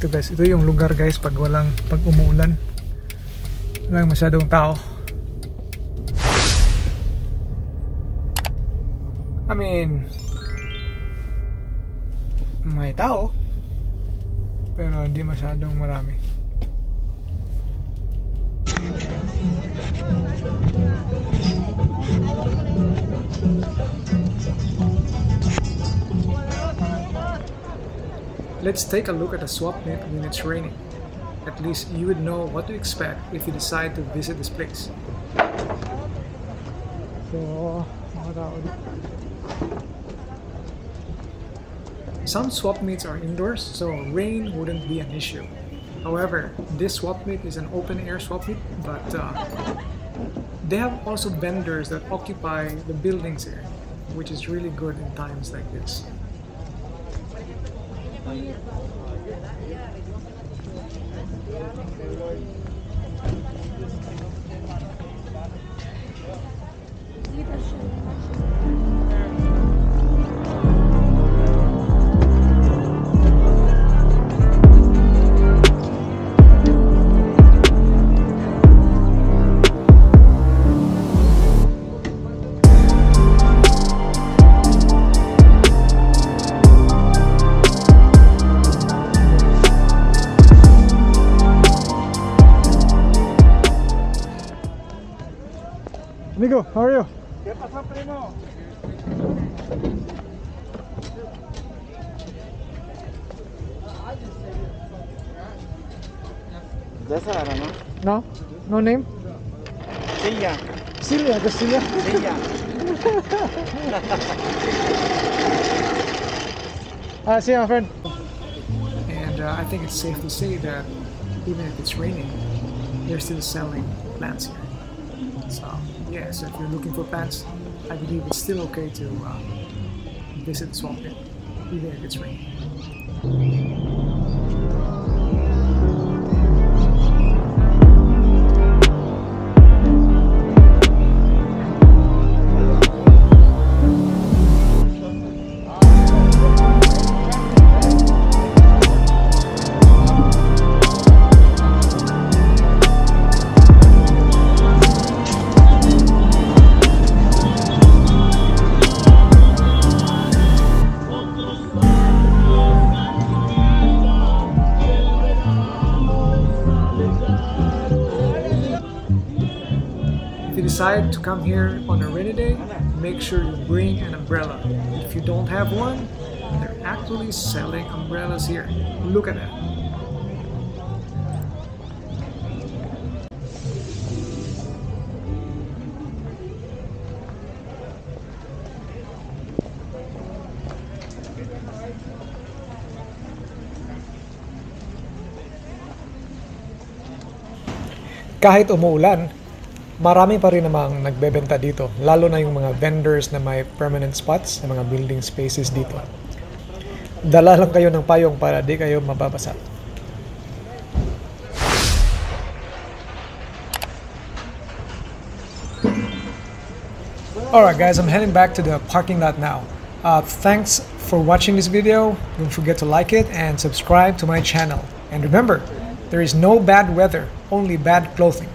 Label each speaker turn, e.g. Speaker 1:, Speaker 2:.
Speaker 1: Ito guys, ito yung lugar guys pag walang, pag umuulan. Walang masyadong tao. I mean, may tao. Pero hindi masyadong marami. Let's take a look at the swap meet when it's raining. At least you would know what to expect if you decide to visit this place. Some swap meets are indoors, so rain wouldn't be an issue. However, this swap meet is an open air swap meet, but uh, they have also vendors that occupy the buildings here, which is really good in times like this. Iya, Amigo, how are you?
Speaker 2: ¿Qué pasó, primo? De Sahara, ¿no?
Speaker 1: No? No name?
Speaker 2: Silla,
Speaker 1: Silvia, Castilla.
Speaker 2: silla.
Speaker 1: Ah, see you, my friend. And uh, I think it's safe to say that even if it's raining, they're still selling plants here. So, yeah, so if you're looking for plants, I believe it's still okay to uh, visit swap meet, even if it's raining. Decide to come here on a rainy day, make sure you bring an umbrella. If you don't have one, they're actually selling umbrellas here. Look at that. Kahit umuulan, marami pa rin namang nagbebenta dito, lalo na yung mga vendors na may permanent spots sa mga building spaces dito. Dala lang kayo ng payong para di kayo mababasa. Alright guys, I'm heading back to the parking lot now. Uh, thanks for watching this video. Don't forget to like it and subscribe to my channel. And remember, there is no bad weather, only bad clothing.